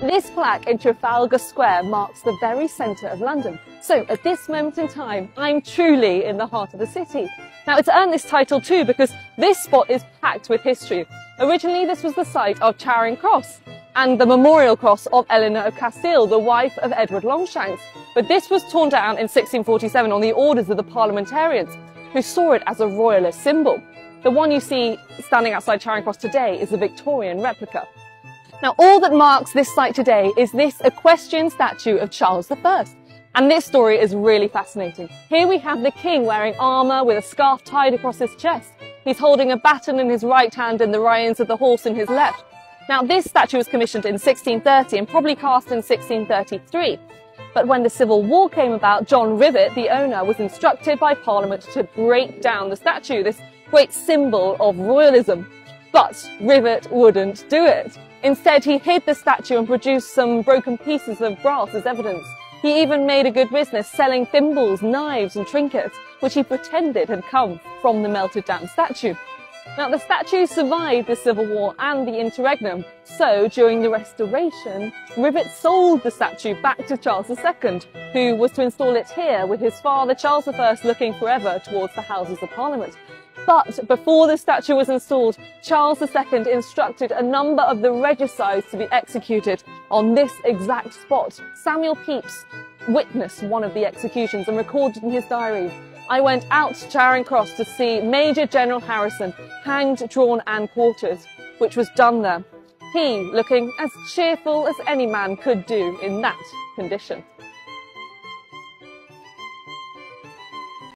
This plaque in Trafalgar Square marks the very centre of London. So at this moment in time, I'm truly in the heart of the city. Now it's earned this title too because this spot is packed with history. Originally this was the site of Charing Cross and the memorial cross of Eleanor of Castile, the wife of Edward Longshanks. But this was torn down in 1647 on the orders of the parliamentarians who saw it as a royalist symbol. The one you see standing outside Charing Cross today is a Victorian replica. Now, all that marks this site today is this equestrian statue of Charles I. And this story is really fascinating. Here we have the king wearing armour with a scarf tied across his chest. He's holding a baton in his right hand and the reins of the horse in his left. Now, this statue was commissioned in 1630 and probably cast in 1633. But when the Civil War came about, John Rivet, the owner, was instructed by Parliament to break down the statue, this great symbol of royalism. But Rivet wouldn't do it. Instead, he hid the statue and produced some broken pieces of brass as evidence. He even made a good business selling thimbles, knives and trinkets, which he pretended had come from the melted down statue. Now, the statue survived the Civil War and the interregnum, so during the restoration, Rivet sold the statue back to Charles II, who was to install it here with his father Charles I looking forever towards the Houses of Parliament. But before the statue was installed, Charles II instructed a number of the regicides to be executed on this exact spot. Samuel Pepys witnessed one of the executions and recorded in his diary, I went out to Charing Cross to see Major General Harrison hanged, drawn and quartered, which was done there. He looking as cheerful as any man could do in that condition.